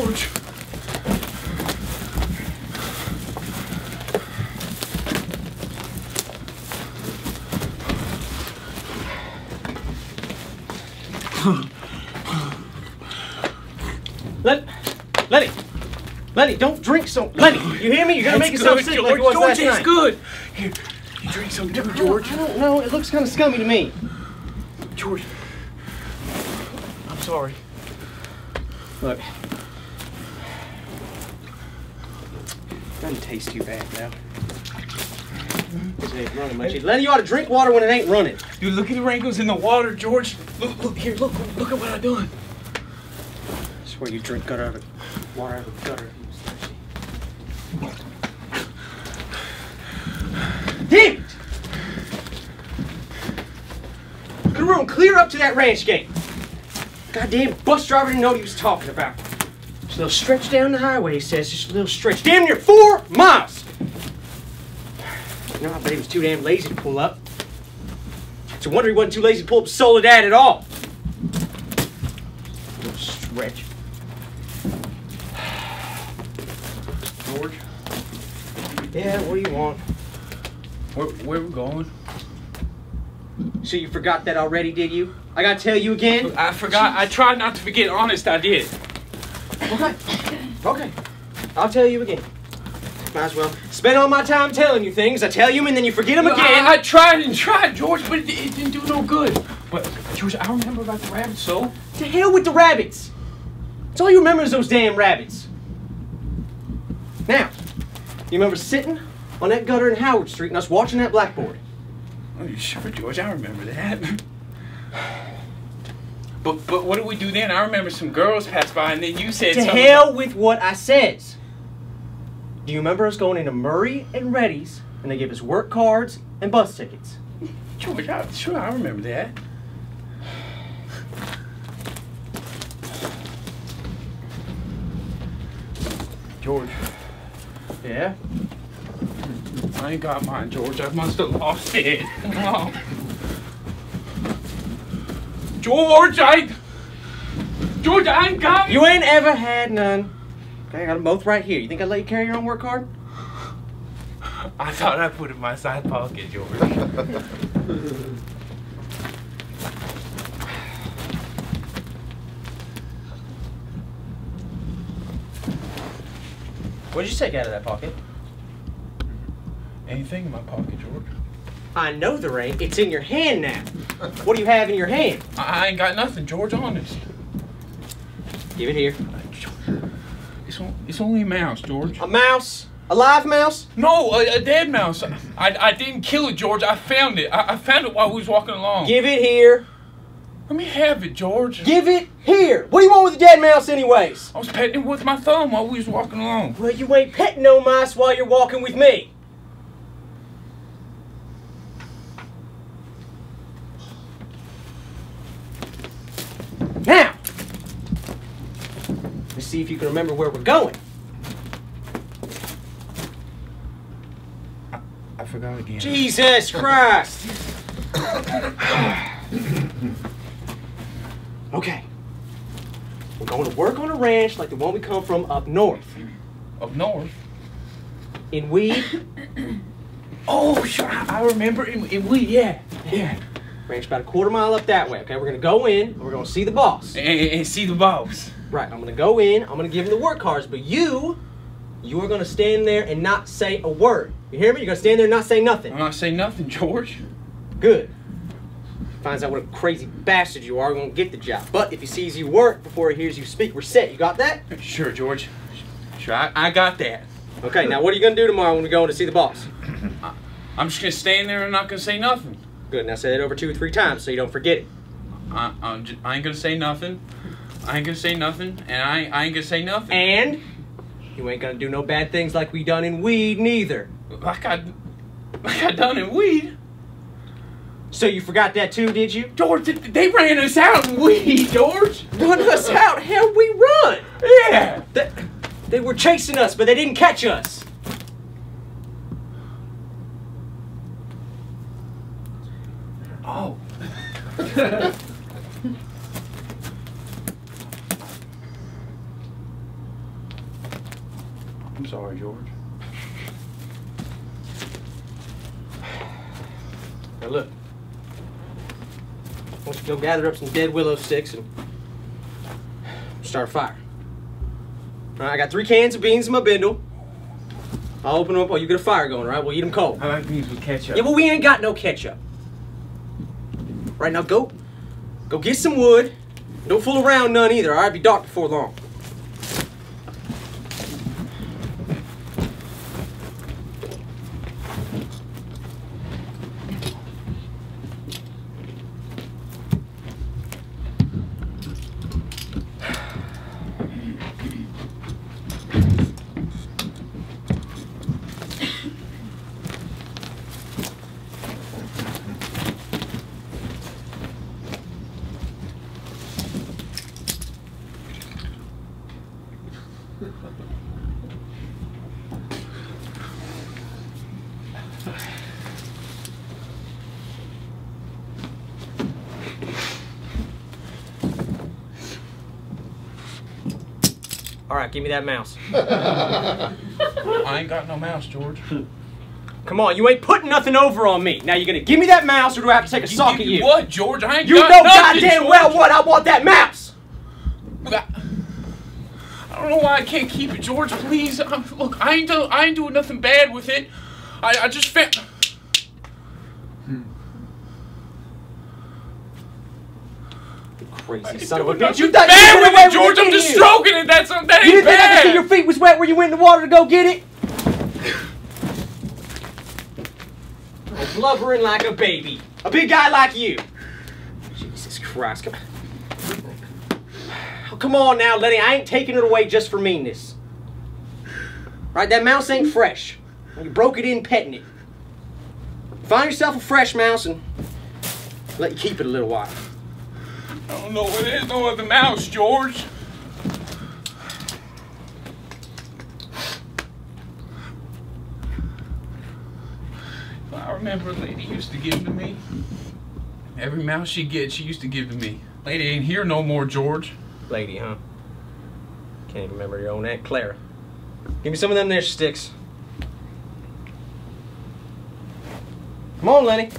George. Let, Lennie, Lennie, don't drink so. Lennie, you hear me? You're gonna make yourself good, sick George. like you was George, last it's night. good. Here, you drink some too, George. I don't know. It looks kind of scummy to me. George. I'm sorry. Look, doesn't taste too bad now. This ain't running much. Lennie, you ought to drink water when it ain't running. Dude, look at the wrinkles in the water, George. Look, look here. Look, look at what I done. I swear you drink gutter out of water out of the gutter. Damn it! Good room, clear up to that ranch gate. Goddamn bus driver didn't know what he was talking about. A little stretch down the highway, he says. Just a little stretch. Damn near four miles! You know, I bet he was too damn lazy to pull up. It's a wonder he wasn't too lazy to pull up Soledad at all. Little stretch. George, Yeah, what do you want? where, where we going? So you forgot that already, did you? I gotta tell you again? I forgot. I tried not to forget. Honest, I did. Okay. Okay. I'll tell you again. Might as well spend all my time telling you things. I tell you and then you forget them again. I, I tried and tried, George, but it, it didn't do no good. But George, I remember about the rabbits, So To hell with the rabbits. It's all you remember is those damn rabbits. Now, you remember sitting on that gutter in Howard Street and us watching that blackboard? Oh, you sure, George? I remember that. But but what did we do then? I remember some girls passed by, and then you said To hell with what I says. Do you remember us going into Murray and Ready's and they gave us work cards and bus tickets? George, I, sure, I remember that. George, Yeah? I ain't got mine, George. I must have lost it. Oh. George, I. George, I ain't got. You ain't ever had none. Okay, I got them both right here. You think I'd let you carry your own work card? I thought I put it in my side pocket, George. What did you take out of that pocket? Anything in my pocket, George? I know there ain't. It's in your hand now. What do you have in your hand? I ain't got nothing, George. Honest. Give it here. It's, it's only a mouse, George. A mouse? A live mouse? No, a, a dead mouse. I, I didn't kill it, George. I found it. I, I found it while we was walking along. Give it here. Let me have it, George. Give it here. What do you want with a dead mouse, anyways? I was petting it with my thumb while we was walking along. Well, you ain't petting no mice while you're walking with me. Now, let's see if you can remember where we're going. I forgot again. Jesus Christ! okay. We're going to work on a ranch like the one we come from up north. Up north. In Weed, Oh, sure. I, I remember. In, in we, yeah, yeah. ranch about a quarter mile up that way. Okay, we're gonna go in and we're gonna see the boss. And, and- and see the boss. Right, I'm gonna go in, I'm gonna give him the work cards, but you, you are gonna stand there and not say a word. You hear me? You're gonna stand there and not say nothing. I'm not saying nothing, George. Good. Finds out what a crazy bastard you are, won't get the job. But if he sees you work before he hears you speak, we're set. You got that? Sure, George. Sure, I, I got that. Okay, now what are you gonna do tomorrow when we go in to see the boss? I'm just gonna stand there and not gonna say nothing. Good, now say that over two or three times so you don't forget it. I, I ain't gonna say nothing. I ain't gonna say nothing, and I, I ain't gonna say nothing. And you ain't gonna do no bad things like we done in Weed neither. like I, like I got done in weed. So you forgot that too, did you? George, they, they ran us out in weed, George. Run us out? Hell, we run! Yeah. They, they were chasing us, but they didn't catch us. Oh. sorry, George. Now look. I want you to go gather up some dead willow sticks and start a fire. All right, I got three cans of beans in my bindle. I'll open them up while you get a fire going, right? We'll eat them cold. I like beans with ketchup. Yeah, but we ain't got no ketchup. Right now, go, go get some wood. Don't fool around none either. All right, be dark before long. Give me that mouse. I ain't got no mouse, George. Come on, you ain't putting nothing over on me. Now you're gonna give me that mouse, or do I have to take a sock you, at you? What, George? I ain't You got know nothing, goddamn George. well what I want that mouse. I I don't know why I can't keep it, George. Please, I'm, look, I ain't do, I ain't doing nothing bad with it. I, I just found. Crazy son of a bitch! You thought you bad could with it, George. I'm just stroking it. That's that You didn't think I could see your feet was wet where you went in the water to go get it? Oh, blubbering like a baby. A big guy like you. Jesus Christ. Come, oh, come on now, Lennie. I ain't taking it away just for meanness. Right? That mouse ain't fresh. You broke it in petting it. Find yourself a fresh mouse and let you keep it a little while. I don't know it is. No other mouse, George. I remember a lady used to give to me. Every mouse she gets, she used to give to me. Lady ain't here no more, George. Lady, huh? Can't even remember your own Aunt Clara. Give me some of them there sticks. Come on, Lennie.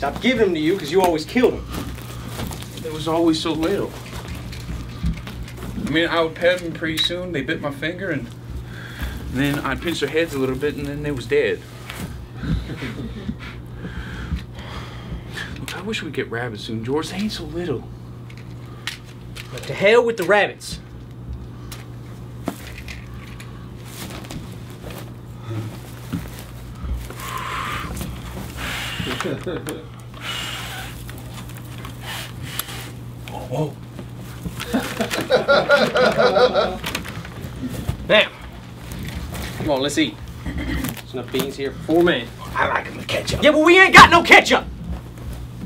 Stop giving them to you because you always killed them. It was always so little. I mean, I would pet them pretty soon. They bit my finger, and then I'd pinch their heads a little bit, and then they was dead. Look, I wish we'd get rabbits soon, George. They ain't so little. But to hell with the rabbits. Whoa. Now, come on, let's eat. There's enough beans here for four men. I like them with ketchup. Yeah, but we ain't got no ketchup.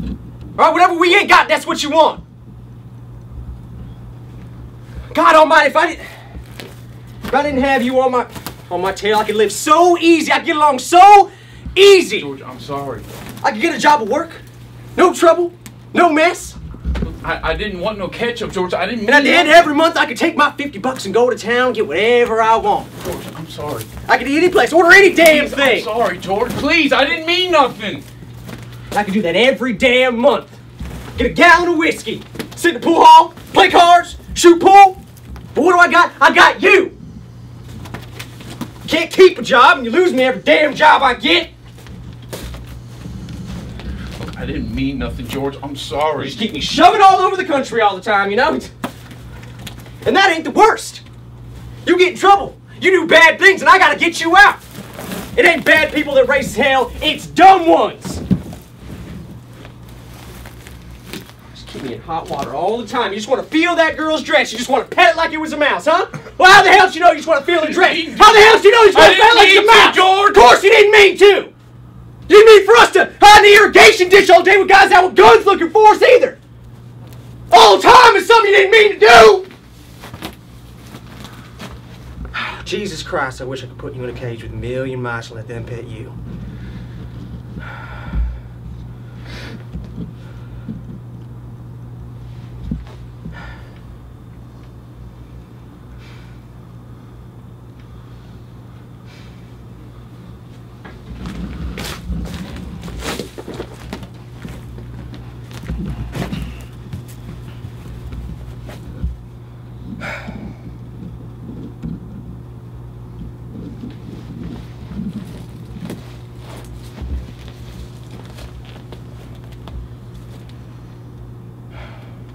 All right, whatever we ain't got, that's what you want. God Almighty, if I didn't, if I didn't have you on my on my tail, I could live so easy. I could get along so easy. George, I'm sorry. I could get a job at work, no trouble, no mess. I, I didn't want no ketchup, George. I didn't mean And at the end of every month, I could take my fifty bucks and go to town, get whatever I want. George, I'm sorry. I could eat any place, order any damn Please, I'm thing. sorry, George. Please, I didn't mean nothing. I could do that every damn month. Get a gallon of whiskey, sit in the pool hall, play cards, shoot pool. But what do I got? I got you. Can't keep a job and you lose me every damn job I get. I didn't mean nothing, George. I'm sorry. Just keep me shoving all over the country all the time, you know? And that ain't the worst. You get in trouble. You do bad things and I gotta get you out. It ain't bad people that raise hell, it's dumb ones. Just keep me in hot water all the time. You just want to feel that girl's dress. You just want to pet it like it was a mouse, huh? Well, how the hell did you know you just want to feel the dress? How the hell did you know you just want to pet it like it's a to, mouse? George. Of course you didn't mean to. You mean for us to hide in the irrigation ditch all day with guys out with guns looking for us either. All time is something you didn't mean to do. Jesus Christ, I wish I could put you in a cage with a million mice and let them pet you.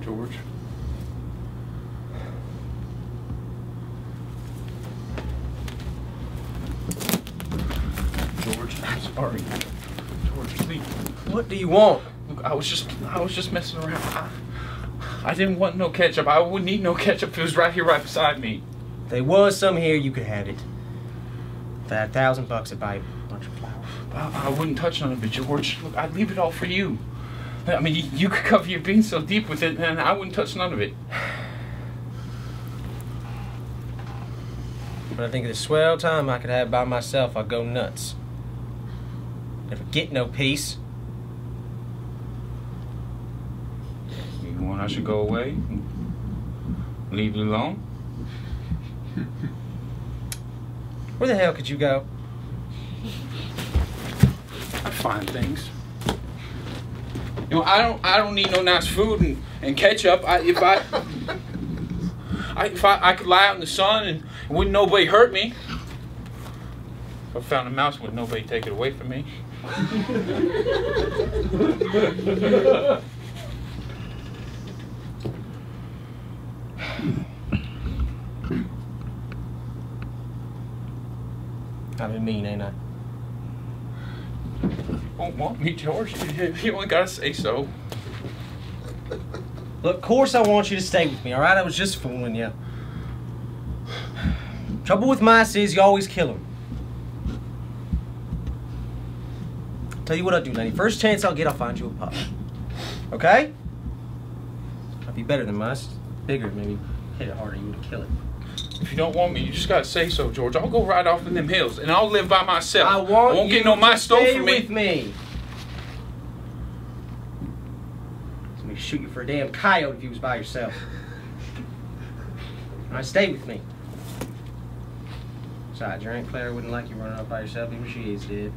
George. George, I'm sorry. George, please. What do you want? Look, I was just I was just messing around. I, I didn't want no ketchup. I wouldn't need no ketchup if it was right here right beside me. If there was some here, you could have it. For that thousand bucks, I'd buy a bunch of flowers. I, I wouldn't touch none of it, George. Look, I'd leave it all for you. I mean, you, you could cover your beans so deep with it, and I wouldn't touch none of it. When I think of the swell time I could have by myself, I'd go nuts. Never get no peace. You want I should go away? Leave you alone? Where the hell could you go? I find things. You know, I don't. I don't need no nice food and, and ketchup. I, if I, I, if I, I could lie out in the sun and wouldn't nobody hurt me. If I found a mouse, would nobody take it away from me? I've been mean, ain't I? Won't want me, George. You you only gotta say so. Look, of course I want you to stay with me, alright? I was just fooling you. Trouble with mice is you always kill them. Tell you what I'll do, Lennie. First chance I'll get, I'll find you a pup. Okay? I'll be better than mice. Bigger, maybe hit it harder, you would kill it. If you don't want me, you just gotta say so, George. I'll go right off in them hills and I'll live by myself. I want won't get no to mice stole stay from me. with me. Somebody shoot you for a damn coyote if you was by yourself. All right, stay with me. Besides, your Aunt Claire wouldn't like you running off by yourself, even if she is dead.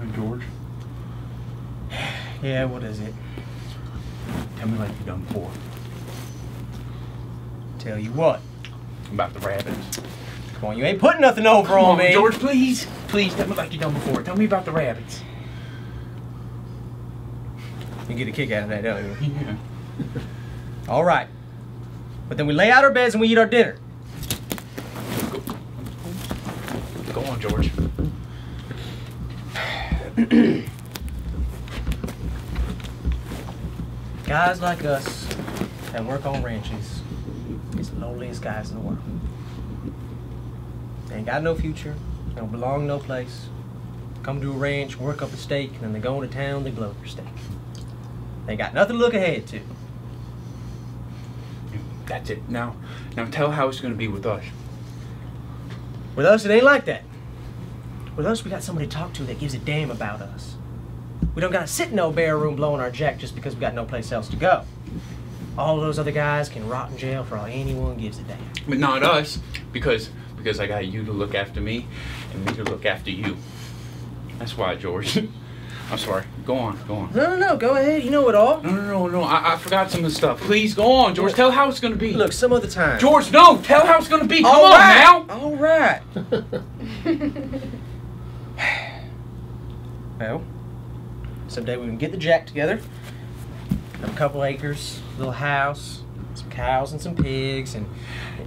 Hey, George, Yeah, what is it? tell me like you've done before Tell you what. about the rabbits. Come on, you ain't putting nothing over Come on, on, me. George, please, please tell me like you've done before. Tell me about the rabbits. You get a kick out of that, don't you? Yeah. All right. But then we lay out our beds and we eat our dinner. Go on, George. Guys like us that work on ranches is the loneliest guys in the world. They ain't got no future, they don't belong no place. Come to a ranch, work up a stake, and then they go into town, they blow their stake. They ain't got nothing to look ahead to. That's it. Now, now tell how it's gonna be with us. With us, it ain't like that. With us, we got somebody to talk to that gives a damn about us. We don't gotta sit in no bare room blowing our jack just because we got no place else to go. All those other guys can rot in jail for all anyone gives a damn. But not us, because because I got you to look after me and me to look after you. That's why, George. I'm sorry. Go on, go on. No, no, no, go ahead. You know it all. No, no, no, no. I, I forgot some of the stuff. Please go on, George. Tell how it's gonna be. Look, some other time. George, no. Tell how it's gonna be. Come All on right. now. All right. well, someday we can get the jack together. A couple acres, little house, some cows and some pigs, and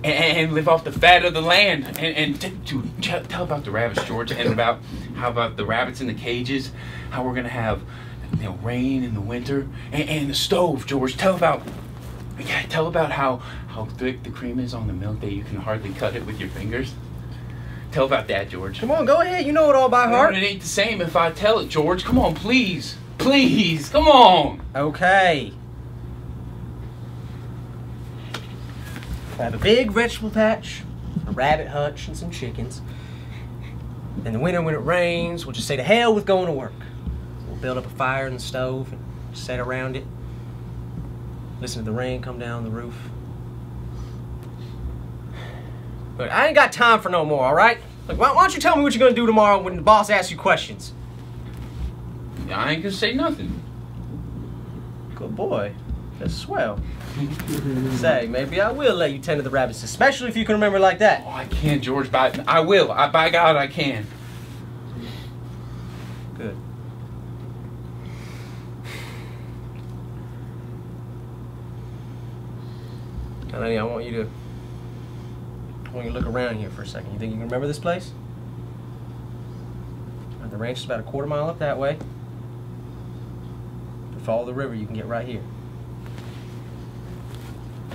And, live off the fat of the land. And, and t- tell, tell about the rabbits, George, and about how about the rabbits in the cages. How we're gonna have you know rain in the winter and, and the stove, George. Tell about yeah. Tell about how how thick the cream is on the milk that you can hardly cut it with your fingers. Tell about that, George. come on, go ahead. You know it all by heart. It ain't the same if I tell it, George. Come on, please, please, come on. Okay. I have a big vegetable patch a rabbit hutch, and some chickens. In the winter, when it rains, we'll just say to hell with going to work. We'll build up a fire in the stove and sit around it. Listen to the rain come down the roof. But I ain't got time for no more, all right? Like, why, why don't you tell me what you're gonna do tomorrow when the boss asks you questions? I ain't gonna say nothing. Good boy. That's swell. Say, maybe I will let you tend to the rabbits, especially if you can remember like that. Oh, I can't, George. By I will. I, by God, I can. Good. Now, I want you to. I want you to look around here for a second. You think you can remember this place? The ranch is about a quarter mile up that way. If you follow the river, you can get right here.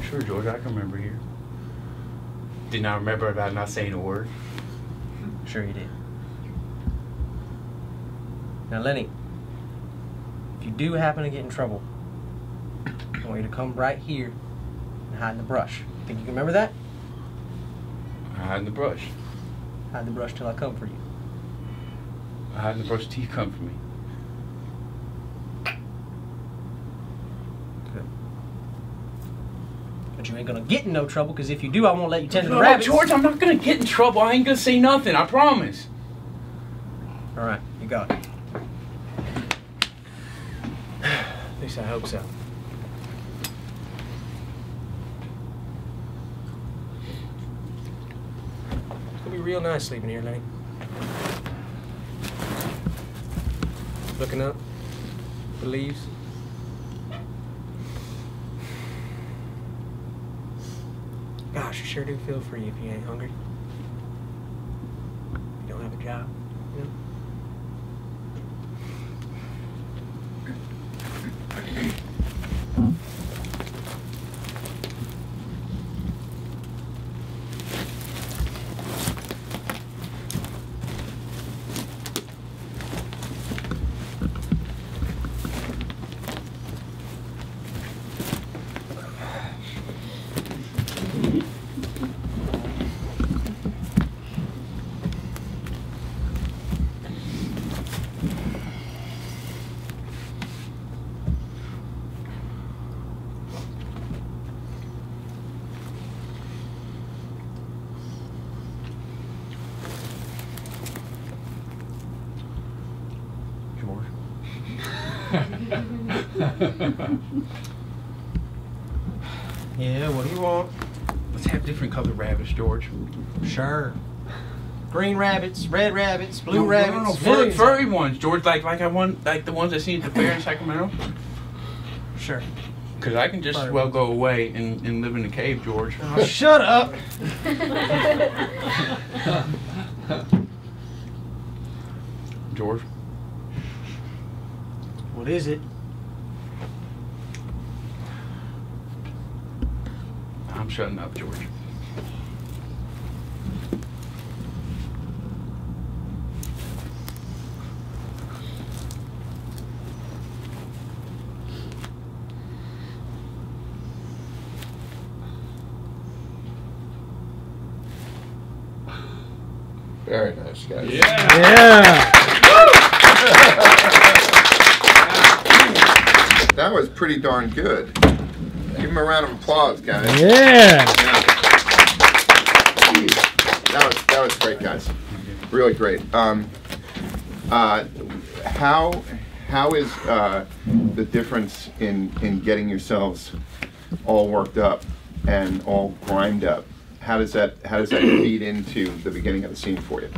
Sure, George. I can remember here. Did not remember about not saying a word. Sure you did. Now, Lennie, if you do happen to get in trouble, I want you to come right here and hide in the brush. Think you can remember that? Hide in the brush. Hide in the brush till I come for you. I hide in the brush till you come for me. But you ain't gonna get in no trouble, because if you do, I won't let you tend to the No, rabbits. George, I'm not gonna get in trouble. I ain't gonna say nothing. I promise. All right, you got it. At least I hope so. It's gonna be real nice sleeping here, Lennie. Looking up, the leaves. Gosh, you sure do feel free if you ain't hungry. You don't have a job, you know? George. Yeah, what do you want? Let's have different colored rabbits, George. Sure. Green rabbits, red rabbits, blue no, rabbits. No, no, no, fur, furry ones, George. Like, like I want, like the ones I seen at the fair in Sacramento. Sure. Cause I can just as well go away and, and live in a cave, George. Oh, shut up. George. What is it? Shutting up, George. Very nice, guys. Yeah. That was pretty darn good. Give him a round of applause, guys. Yeah. That was that was great, guys. Really great. Um, uh, how how is uh, the difference in in getting yourselves all worked up and all grimed up? How does that how does that feed into the beginning of the scene for you?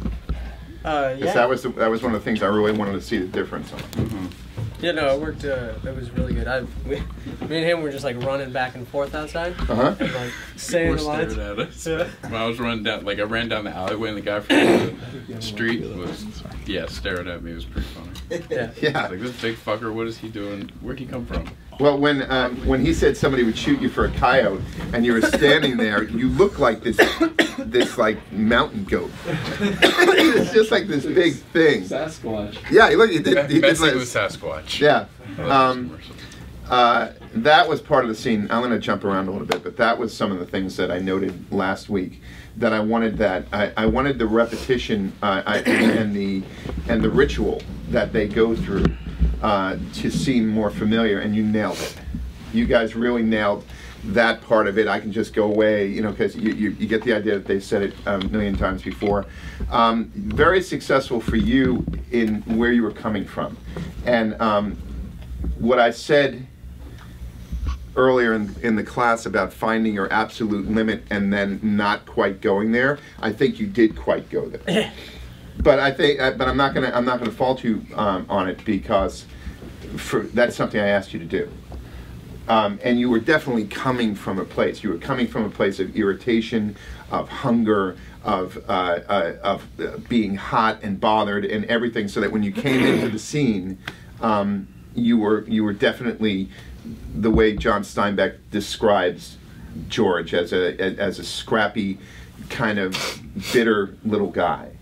Uh, 'Cause yeah. that was the, that was one of the things I really wanted to see the difference on. Yeah, no, it worked. Uh, it was really good. I, we, me and him were just like running back and forth outside, Uh huh. and like saying We're the lines. staring at us. Yeah. When I was running down, like I ran down the alleyway, and the guy from the street was, yeah, staring at me. It was pretty funny. Yeah. Yeah. Like this big fucker, what is he doing? Where'd he come from? Well, when um, when he said somebody would shoot you for a coyote, and you were standing there, you look like this this like mountain goat. it's just like this big thing. Sasquatch. Yeah, he looked. He did, he did like, with Sasquatch. yeah. Um, uh, that was part of the scene. I'm going to jump around a little bit, but that was some of the things that I noted last week. That I wanted that I, I wanted the repetition uh, I, and the and the ritual that they go through uh, to seem more familiar, and you nailed it. You guys really nailed that part of it. I can just go away, you know, because you, you, you, get the idea that they said it a million times before. Um, very successful for you in where you were coming from, and um, what I said earlier in, in the class about finding your absolute limit and then not quite going there. I think you did quite go there. but I think, uh, but I'm not gonna, I'm not gonna fault you um, on it because for, that's something I asked you to do. Um, and you were definitely coming from a place. You were coming from a place of irritation, of hunger, of uh, uh, of uh, being hot and bothered and everything. So that when you came into the scene, um, you were you were definitely the way John Steinbeck describes George as a as a scrappy, kind of bitter little guy,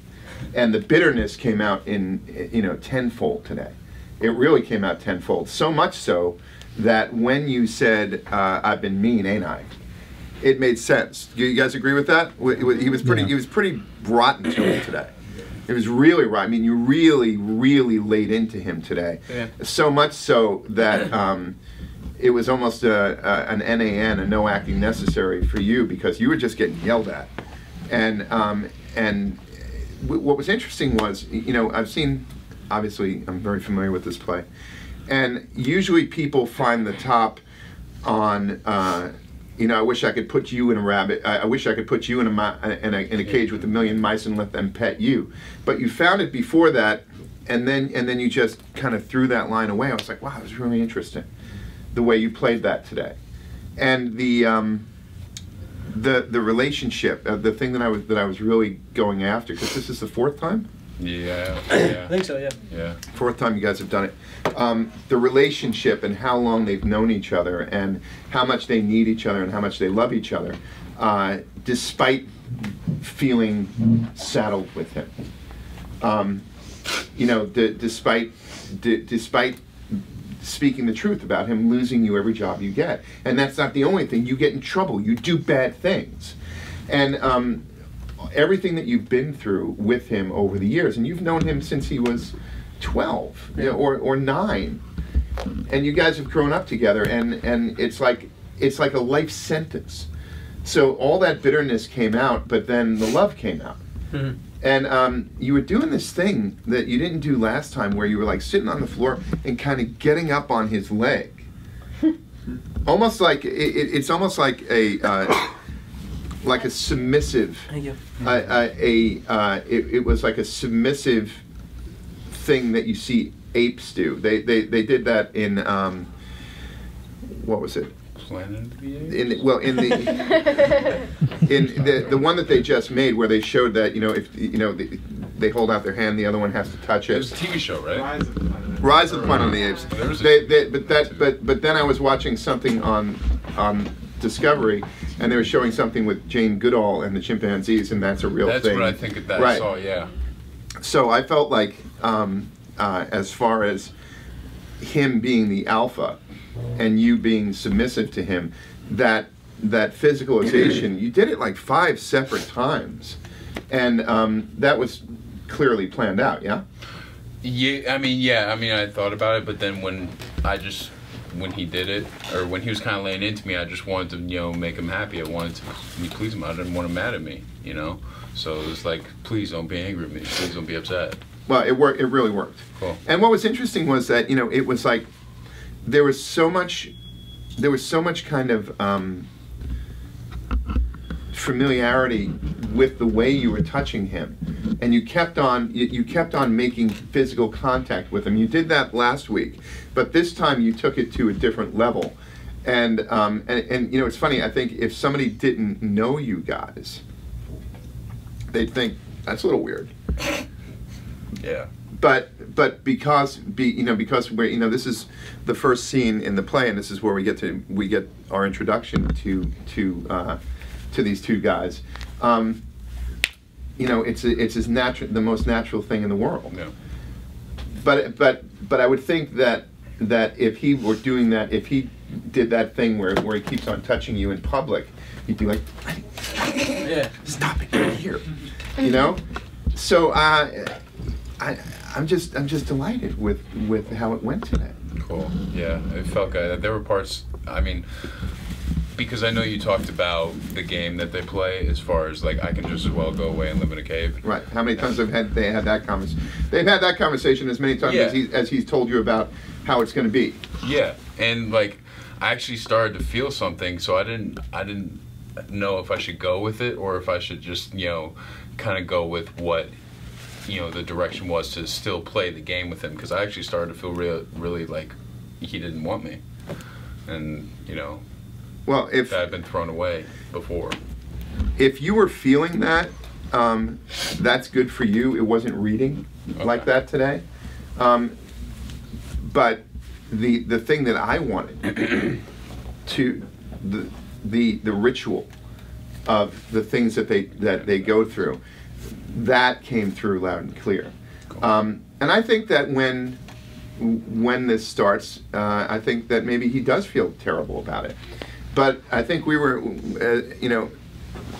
and the bitterness came out in you know tenfold today. It really came out tenfold. So much so that when you said uh, "I've been mean, ain't I," it made sense. Do you guys agree with that? He was pretty. Yeah. He was pretty rotten to it today. It was really right. I mean, you really, really laid into him today. Yeah. So much so that um, it was almost a, a, an NAN, a no acting necessary for you because you were just getting yelled at. And um, and what was interesting was, you know, I've seen, obviously, I'm very familiar with this play, and usually people find the top on. Uh, you know, I wish I could put you in a rabbit. I, I wish I could put you in a, in a in a cage with a million mice and let them pet you. But you found it before that, and then and then you just kind of threw that line away. I was like, wow, it was really interesting the way you played that today, and the um, the the relationship, uh, the thing that I was that I was really going after because this is the fourth time. Yeah, yeah. I think so. Yeah. Yeah. Fourth time you guys have done it. Um, the relationship and how long they've known each other and how much they need each other and how much they love each other, uh, despite feeling saddled with him. Um, you know, d- despite d- despite speaking the truth about him losing you every job you get. And that's not the only thing. You get in trouble. You do bad things. And um, everything that you've been through with him over the years, and you've known him since he was 12 you know, or, or 9. And you guys have grown up together, and, and it's like it's like a life sentence. So all that bitterness came out, but then the love came out. Mm-hmm. And um, you were doing this thing that you didn't do last time, where you were like sitting on the floor and kind of getting up on his leg, almost like it, it's almost like a uh, like a submissive. Uh, uh, a uh, it, it was like a submissive thing that you see apes do. They they, they did that in um, what was it? Planet of the Apes? In well, in the in the the one that they just made, where they showed that you know if you know the, they hold out their hand, the other one has to touch it. It was a TV show, right? Rise of the Planet. Rise of the Planet of the Apes. They, they, but that but but then I was watching something on on Discovery, and they were showing something with Jane Goodall and the chimpanzees, and that's a real that's thing. That's what I think that Right. I saw. Yeah. So I felt like, um, uh, as far as him being the alpha and you being submissive to him, that that physicalization, you did it like five separate times, and um, that was clearly planned out. Yeah. Yeah, I mean, yeah, I mean, I thought about it, but then when I just when he did it, or when he was kind of laying into me, I just wanted to, you know, make him happy. I wanted to please him. I didn't want him mad at me, you know. So it was like, please don't be angry with me. Please don't be upset. Well, it worked. It really worked. Cool. And what was interesting was that you know it was like there was so much, there was so much kind of um, familiarity with the way you were touching him, and you kept on you, you kept on making physical contact with him. You did that last week, but this time you took it to a different level. And um, and and you know it's funny. I think if somebody didn't know you guys, they'd think that's a little weird Yeah. but but because be you know because we're you know this is the first scene in the play and this is where we get to we get our introduction to to uh, to these two guys um, you know it's a, it's as natural the most natural thing in the world Yeah. but but but I would think that that if he were doing that if he did that thing where, where he keeps on touching you in public, you'd be like, Yeah. stop it right here. You know? So uh, I, I'm just I'm just delighted with, with how it went today. Cool. Yeah, it felt good. There were parts. I mean, because I know you talked about the game that they play, as far as like I can just as well go away and live in a cave. Right. How many times have had they had that conversation? They've had that conversation as many times Yeah. as, he, as he's told you about how it's going to be. Yeah, and like I actually started to feel something, so I didn't. I didn't know if I should go with it or if I should just you know kind of go with what you know the direction was to still play the game with him because I actually started to feel real, really like he didn't want me, and you know Well, if that had been thrown away before. if you were feeling that, um, that's good for you. It wasn't reading like that today. Um, but the the thing that I wanted to the the the ritual of the things that they that they go through that came through loud and clear. Um, and I think that when when this starts, uh, I think that maybe he does feel terrible about it. But I think we were, uh, you know,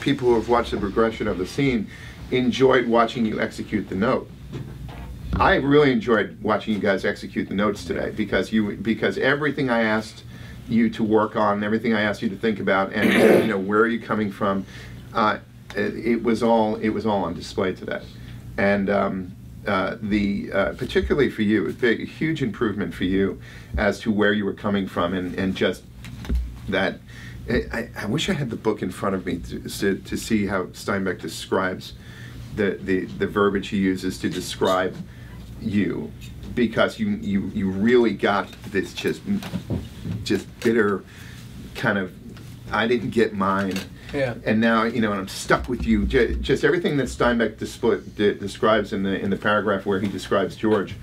people who have watched the progression of the scene enjoyed watching you execute the note. I really enjoyed watching you guys execute the notes today because you because everything I asked you to work on, everything I asked you to think about, and you know where are you coming from, uh, it, it was all it was all on display today, and um, uh, the uh, particularly for you, a big, huge improvement for you as to where you were coming from, and, and just that. I, I wish I had the book in front of me to, to, to see how Steinbeck describes the, the, the verbiage he uses to describe you because you, you, you really got this just just bitter kind of I didn't get mine Yeah. and now you know and I'm stuck with you. Ju- just everything that Steinbeck describes in the in the paragraph where he describes George.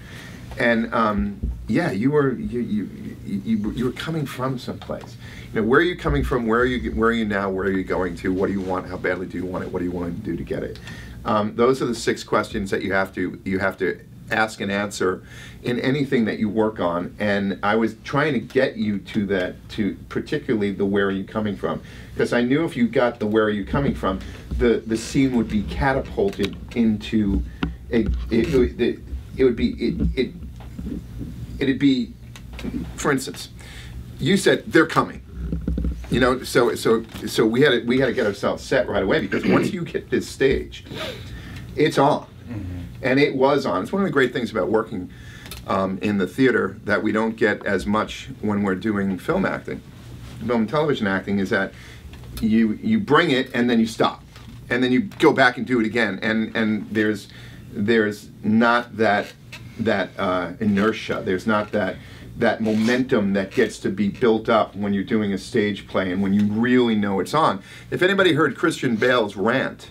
And um, yeah you were you, you you you you were coming from someplace. You know where are you coming from? Where are you where are you now? Where are you going to? What do you want? How badly do you want it? What do you want to do to get it? Um, those are the six questions that you have to you have to ask and answer in anything that you work on and i was trying to get you to that to particularly the where are you coming from because i knew if you got the where are you coming from the the scene would be catapulted into a it, it, it, it would be it, it it'd be for instance you said they're coming you know so so so we had to, we had to get ourselves set right away because once you hit this stage it's on mm-hmm. And it was on. It's one of the great things about working um, in the theater that we don't get as much when we're doing film acting. Film and television acting is that you you bring it and then you stop. And then you go back and do it again. And and there's there's not that that uh, inertia. There's not that that momentum that gets to be built up when you're doing a stage play and when you really know it's on. If anybody heard christian bale's rant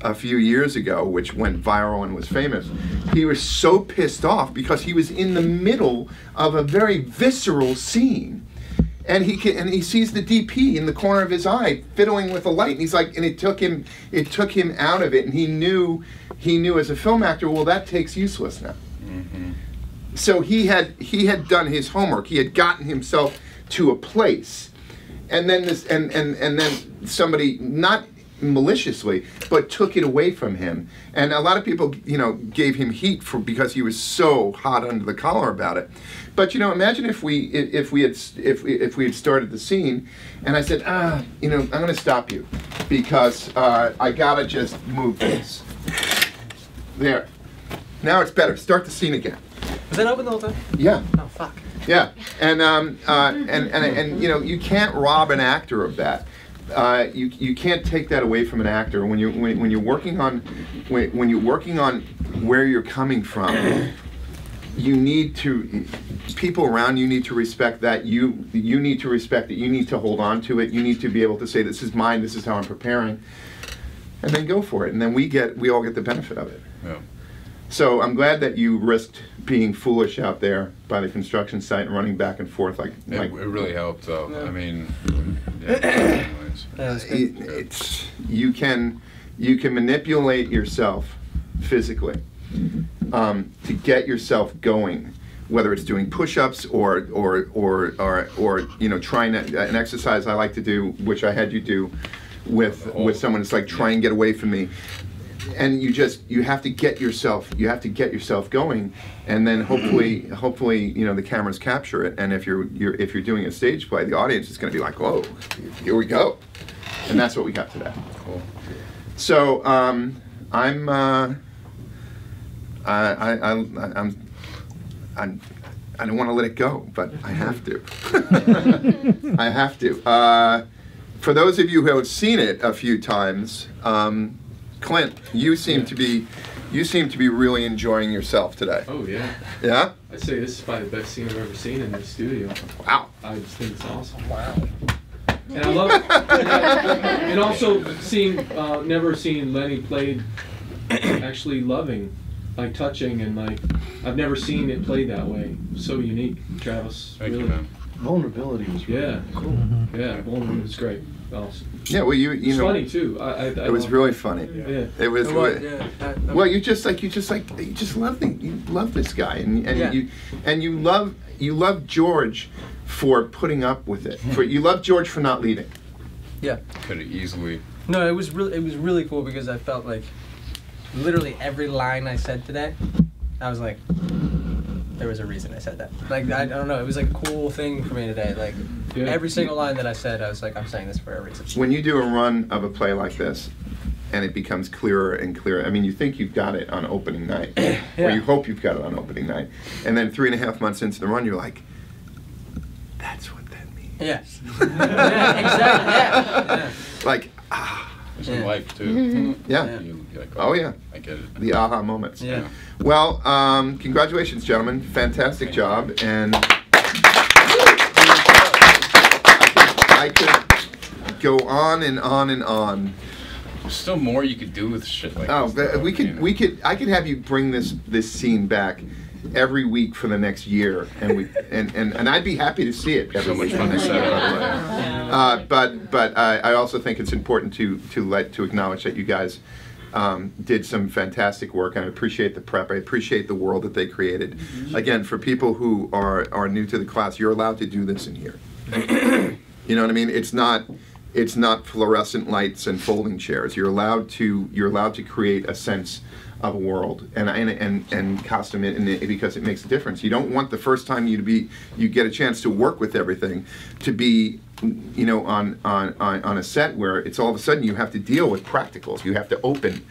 a few years ago, which went viral and was famous, he was so pissed off because he was in the middle of a very visceral scene. And he can, and he sees the DP in the corner of his eye fiddling with a light, and he's like, and it took him, it took him out of it, and he knew, he knew as a film actor, well, that takes useless now. Mm-hmm. So he had, he had done his homework. He had gotten himself to a place, and then this, and and and then somebody not maliciously, but took it away from him. And a lot of people, you know, gave him heat for because he was so hot under the collar about it. But you know, imagine if we if, we had if we, if we had started the scene, and I said, ah, you know, I'm going to stop you because uh, I gotta just move this. There. Now it's better. Start the scene again. Was that open the whole time? Yeah. Oh fuck. Yeah, and um, uh, and, and and you know you can't rob an actor of that. Uh, you you can't take that away from an actor when you when, when you're working on when, when you're working on where you're coming from. You need to people around you need to respect that. You you need to respect it. You need to hold on to it. You need to be able to say this is mine. This is how I'm preparing, and then go for it. And then we get we all get the benefit of it. Yeah. So I'm glad that you risked being foolish out there by the construction site and running back and forth like It, like it really helped, though. Yeah. I mean, yeah, anyways. That was good. it, it's you can you can manipulate yourself physically um, to get yourself going whether it's doing push-ups or or or or, or you know trying to, uh, an exercise I like to do, which I had you do with with oh. someone. It's like try and get away from me and you just you have to get yourself you have to get yourself going and then hopefully hopefully you know the cameras capture it and if you're you're if you're doing a stage play the audience is going to be like whoa here we go and that's what we got today Cool. so um, i'm uh, I, I, I, I'm, I'm, I don't want to let it go, but I have to. I have to. Uh, for those of you who have seen it a few times, um, Clint, you seem to be, you seem to be really enjoying yourself today. Oh yeah, Yeah? I'd say this is probably the best scene I've ever seen in this studio. Wow. I just think it's awesome. Wow. And I love, and also seeing, uh, never seen Lennie played actually loving, like touching, and like I've never seen it played that way. So unique, Travis. Thank really. you, man. Vulnerability was really Yeah, cool. yeah. Bowling was great. Awesome. Yeah. Well, you, you It's know, funny too. I, I, I it was love- really funny. Yeah. It was. It was, yeah. That- that- Well, you just like you just like you just love the you love this guy and and Yeah. you and you love you love George for putting up with it. For you love George for not leaving. yeah. Could have easily. No, it was really it was really cool because I felt like literally every line I said today, I was like, there was a reason I said that. Like I, I don't know, it was like a cool thing for me today. Like Yeah. every single line that I said, I was like, I'm saying this for a reason. When you do a run of a play like this, and it becomes clearer and clearer. I mean, you think you've got it on opening night, or you hope you've got it on opening night, and then three and a half months into the run, you're like, that's what that means. Yeah. yeah, exactly. Yeah. yeah. Like, ah, It's Yeah. in life too. yeah. You, you're like, Oh yeah, I get it. the aha moments. Yeah. Well, um, congratulations, gentlemen. Fantastic job, and I could go on and on and on. There's still more you could do with shit like Oh, this. but though, we you could know? we could I could have you bring this this scene back every week for the next year, and we and and, and I'd be happy to see it every So much fun the to next set by the way. Uh, but but I, I also think it's important to to let to acknowledge that you guys um, did some fantastic work, and I appreciate the prep. I appreciate the world that they created. Again, for people who are are new to the class, you're allowed to do this in here. you know what I mean? It's not it's not fluorescent lights and folding chairs. You're allowed to you're allowed to create a sense of a world and and and, and costume it, and it because it makes a difference. You don't want the first time you to be you get a chance to work with everything to be you know on on on, on a set where it's all of a sudden you have to deal with practicals. You have to open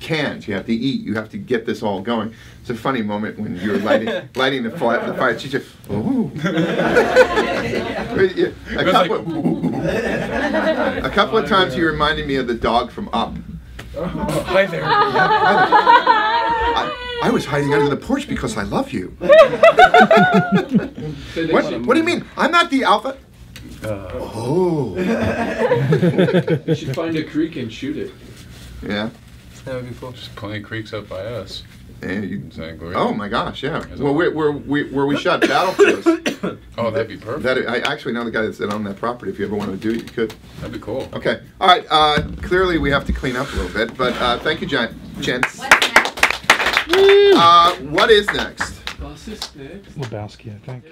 cans. You have to eat. You have to get this all going. It's a funny moment when you're lighting lighting the fire. The fire. She's just, ooh. a couple, a couple of times you reminded me of the dog from Up. Hi there. I, I was hiding under the porch because I love you. What, what do you mean? I'm not the alpha. Uh, Oh. You should find a creek and shoot it. Yeah. That would be cool. There's plenty of creeks up by us. And you, Exactly. oh my gosh, yeah. There's Well, a- where, where, where, where we shot Battlefields, Oh, that'd be perfect. that I actually know the guy that's on that property. If you ever wanted to do it, you could. That'd be cool. Okay. All right. Uh, clearly, we have to clean up a little bit, but uh, thank you, Jen- gents. What's next? Uh, what is next? Bus is next. Lebowski, I think.